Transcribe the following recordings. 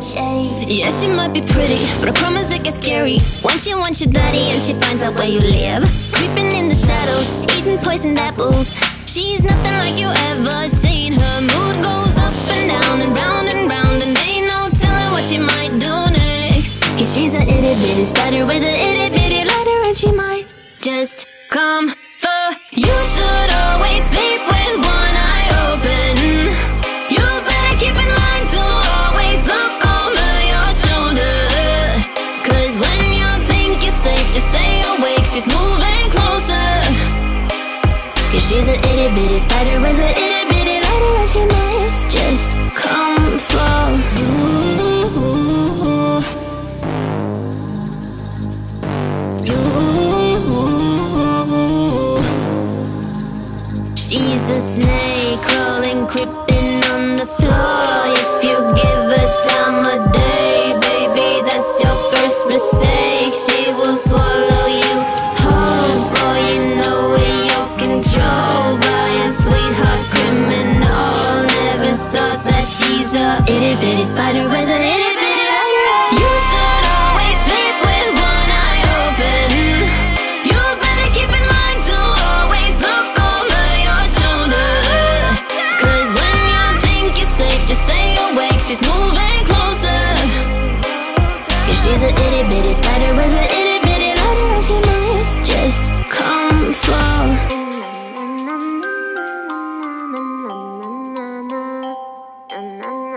Yeah, she might be pretty, but I promise it gets scary. Once she wants your daddy and she finds out where you live. Creeping in the shadows, eating poisoned apples. She's nothing like you ever seen. Her mood goes up and down and round and round, and ain't no telling what she might do next. Cause she's an itty bitty spider with an itty bitty lighter, and she might just come for you. Should always sleep with. She's an itty bitty spider with an itty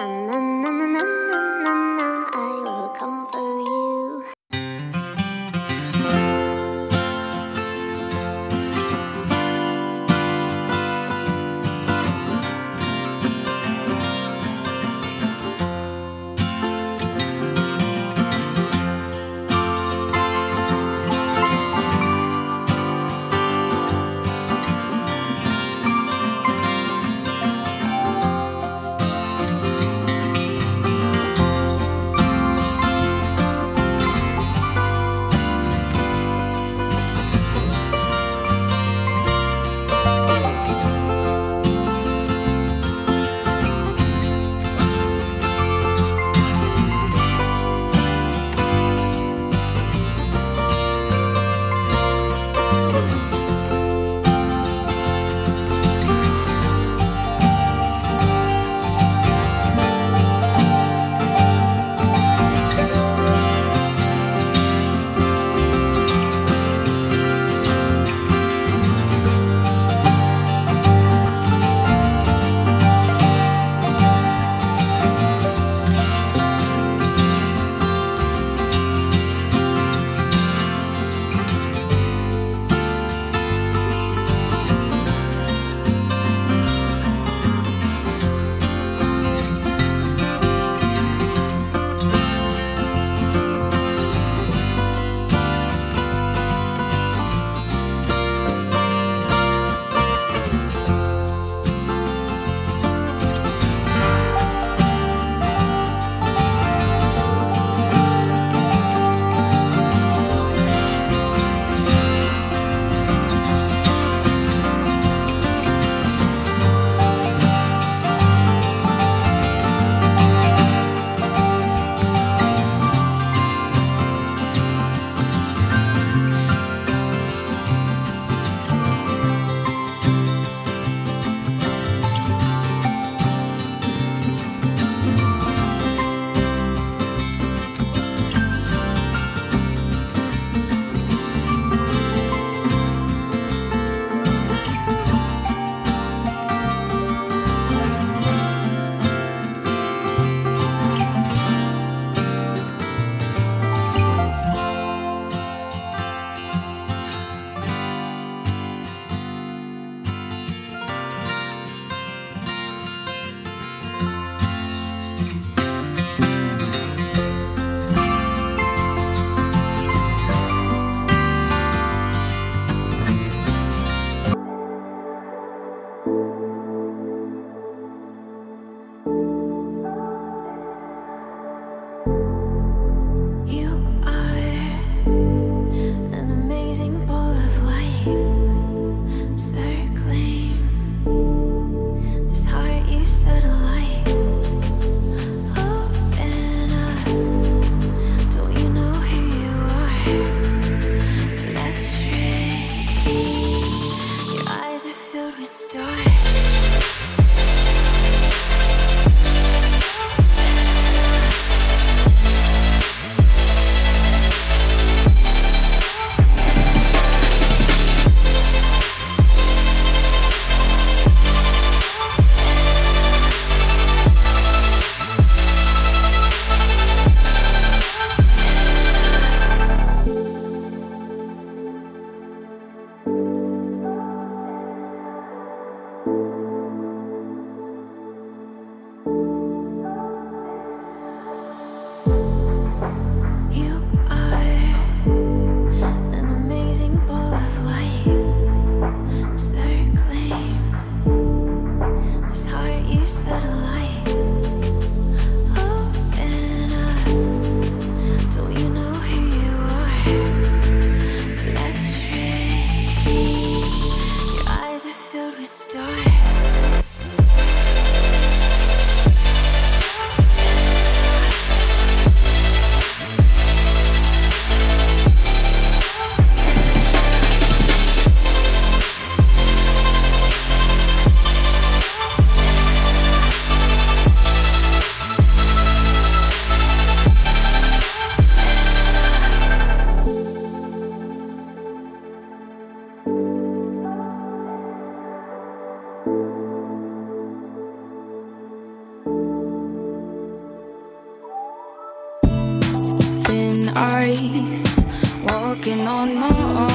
na na walking on my own.